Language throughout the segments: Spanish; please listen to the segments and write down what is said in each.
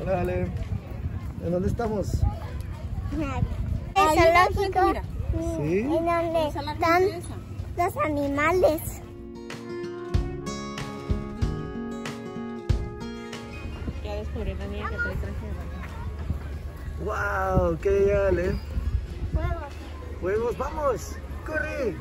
Hola, Ale. ¿En dónde estamos? El zoológico. Sí. En donde están los animales. Ya descubrí la niña que trae traje de baño. ¡Wow! ¿Qué Ale? Huevos. ¡Juegos, vamos! ¡Corre!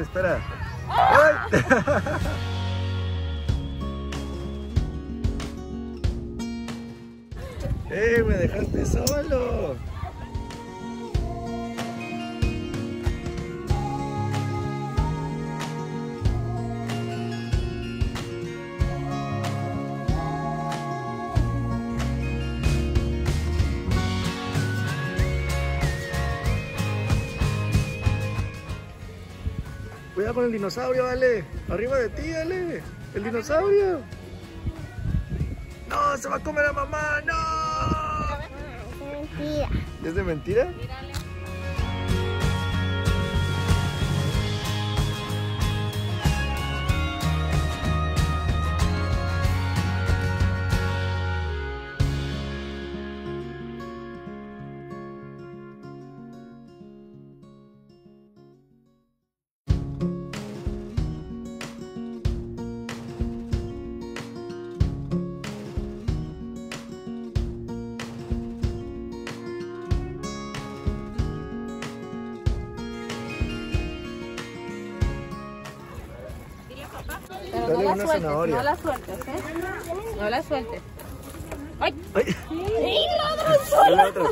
Espera. ¡Ay! ¡Eh! ¡Me dejaste solo! Cuidado con el dinosaurio, Ale. Arriba de ti, Ale. El dinosaurio. No, se va a comer a mamá. No. Mentira. ¿Es de mentira? Pero Dale no la sueltes, zanahoria. no la sueltes, ¿eh? No la sueltes. ¡Ay! ¡Ay! ¡Sí, otra.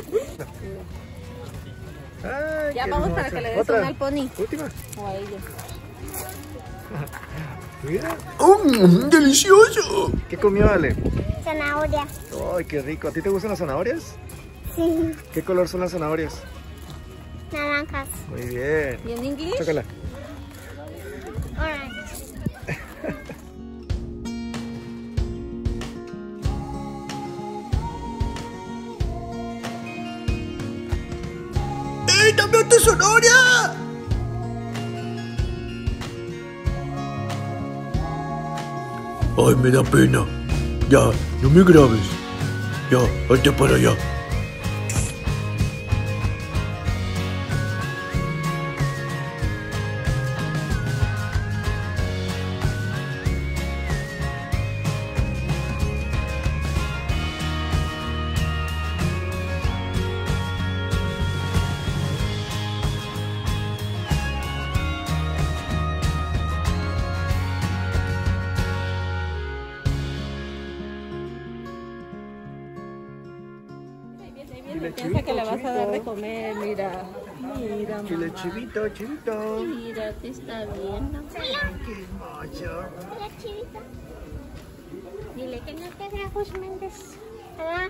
Ay, Ya vamos para que le des una al pony. Última. O a ella. Mira. ¡Mmm, delicioso! ¿Qué comió Ale? Zanahoria. Ay, qué rico. ¿A ti te gustan las zanahorias? Sí. ¿Qué color son las zanahorias? Naranjas. Muy bien. ¿Y en inglés? Chócala. ¡Ey, dame otra zanahoria! Ay, me da pena. Ya, no me grabes. Ya, hazte para allá. Piensa que le vas a dar de comer, mira. Mira, Chile mamá. chivito, chivito. Mira, te está viendo. Qué hermoso. Hola, chivita. Dile que no te grabos, Méndez. Ah.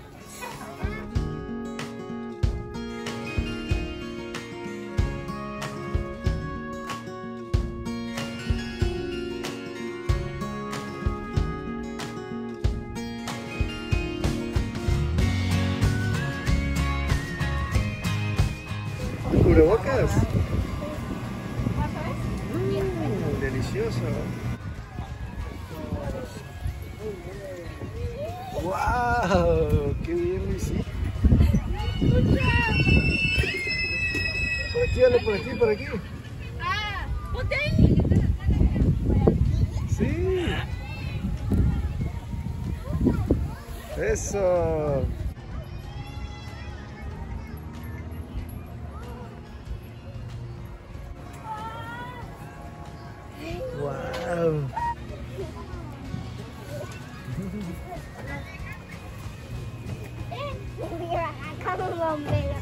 ¿Cubrebocas? Mm, delicioso. ¡Wow! ¡Qué bien lo hiciste! Por aquí, dale, por aquí, por aquí. Sí. Eso. Wow. Mira, como un bombero.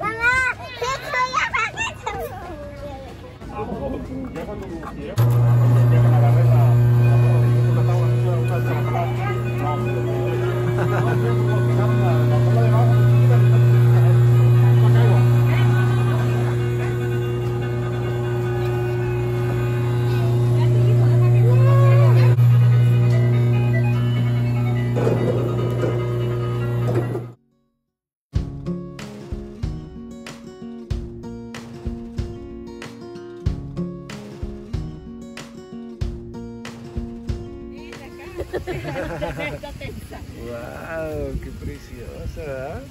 Mamá, ¿qué estoy wow, qué preciosa.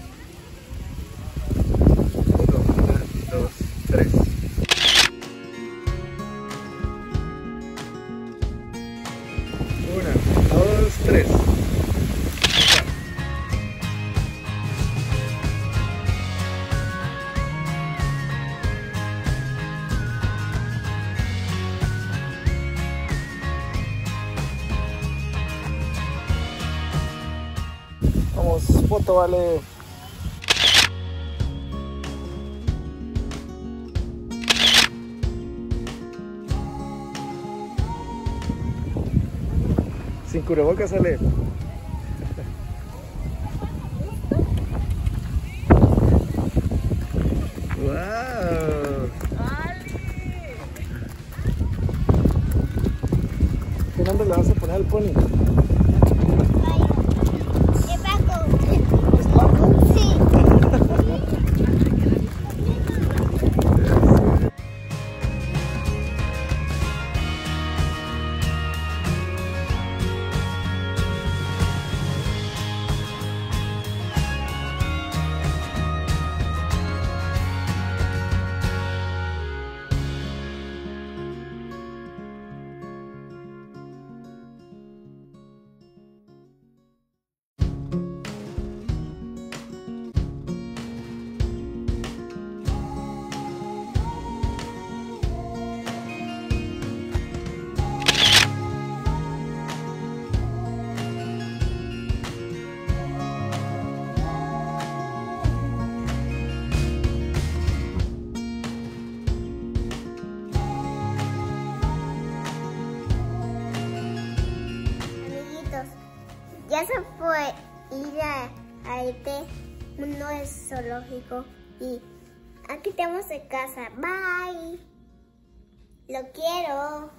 Vale. Sin cubrebocas sale. ¡Wow! ¿Qué nombre le vas a poner al pony? Ya se fue ir a, a este mundo es zoológico y aquí estamos en casa. Bye. Lo quiero.